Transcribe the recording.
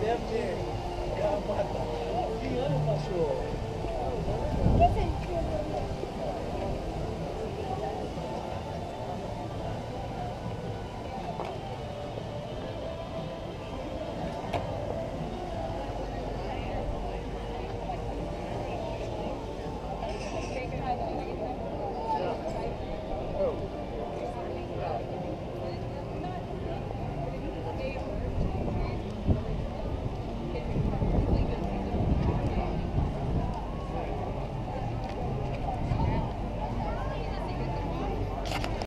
deve ter